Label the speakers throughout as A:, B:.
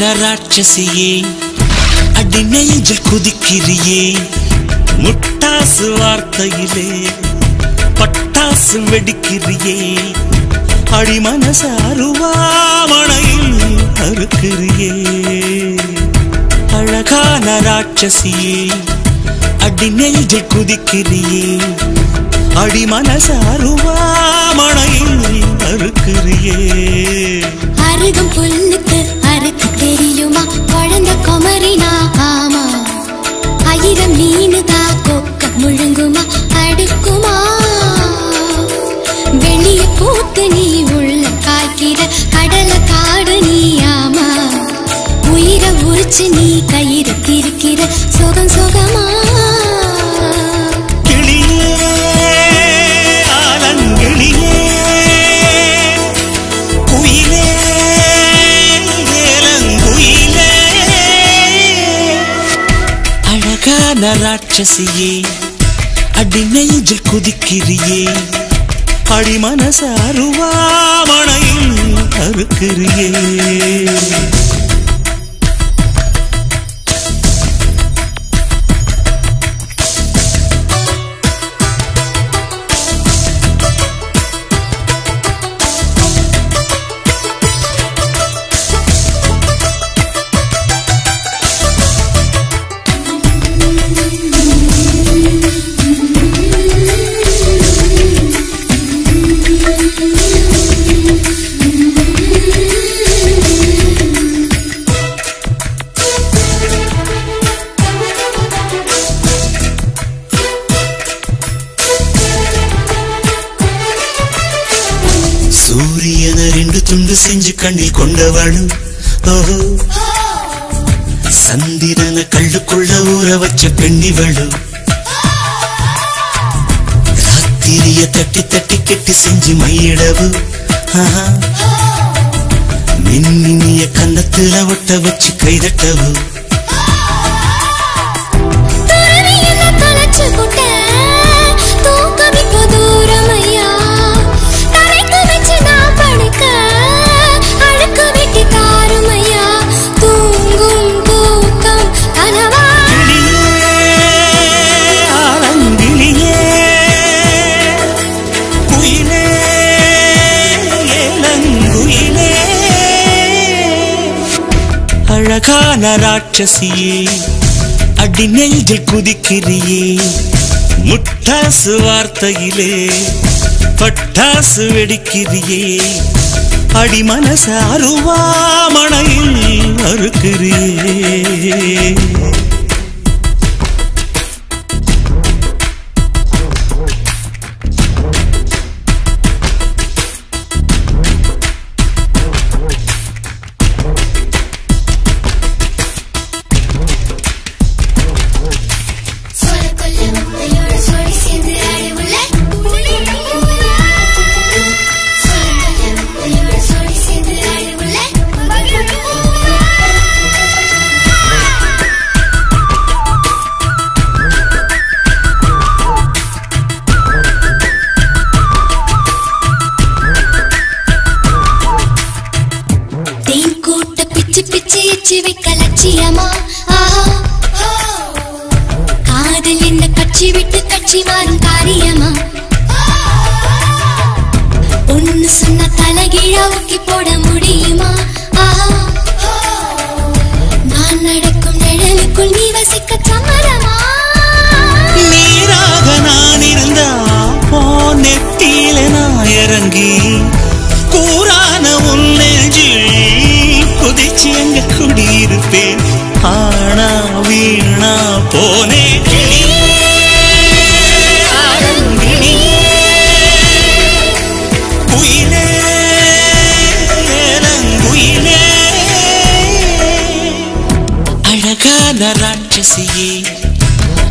A: ராட்சசியே. அடி நெஞ்சில் குதிக்கிறியே. முட்டாசு வார்த்தையிலே பட்டாசு வெடிக்கிறியே. அடி மனசு அருவாமணையில் அறுக்கிறியே. அழகான ராட்சசியே அடி நெஞ்சில் குதிக்கிறியே. அடி மனசு அருவாமணையில் அறுக்கிறியே.
B: வெளிய பூத்து நீ உள்ள காய்க்கிற கடல காடு நீ ஆமா. உரிச்சு நீ கயிறு கிறுக்கிற சுகம் சுகமா.
A: ராட்சசியே அடி நெஞ்சில் குதிக்கிறியே. அடி மனச அருவாமணையில் அறுக்கிறியே துண்டு செஞ்சு கண்ணில் கொண்டவளும். ஓஹோ. சந்திரன கள்ளுக்குள்ள ஊற வச்ச பெண்ணிவளும். ராத்திரிய தட்டி தட்டி கெட்டி செஞ்சு மையிடவு ஆஹா. கன்னத்துல ஒட்ட வச்சு கைதட்டவு அழகான ராட்சசியே அடி நெஞ்சில் குதிக்கிறியே. முட்டாசு வார்த்தையிலே பட்டாசு வெடிக்கிறியே. அடி மனச அருவாமணையில் அறுக்கிறியே. வச்சு எங்க குடியிருப்பேன் ஆனா வீணா போனே. குயிலே அழகான ராட்சசியே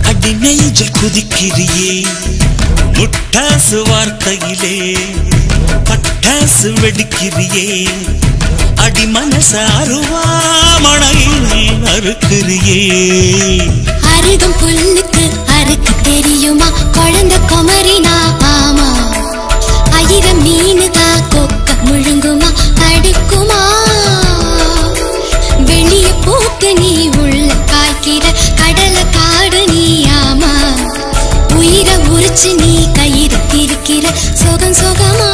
A: அடி நெஞ்சில் குதிக்கிறியே. முட்டாசு வார்த்தையிலே பட்டாசு வெடிக்கிறியே. அடிமனச அருவாமணையில் அறுக்கிறியே.
B: அருகும் புல்லுக்கு அறுக்கு தெரியுமா? குழந்த குமரினா? ஆமா. அயிரம் மீனுதா? கொக்க முழுங்குமா? தடுக்குமா வெளிய பூக்க நீ உள்ள காய்க்கிற கடல காடு நீ ஆமா. உயிரை உரிச்சு நீ கயிறு திரிக்கிற. சொகம் சொகமா